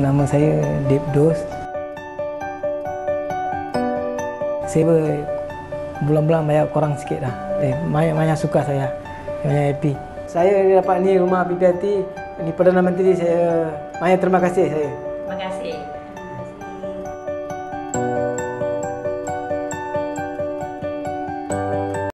Nama saya Deep Dos. Saya bulan-bulan banyak kurang sikit lah. Eh, banyak, banyak suka saya. Banyak happy. Saya dapat ni rumah PPRT. Ni Perdana Menteri saya. Banyak terima kasih saya. Terima kasih.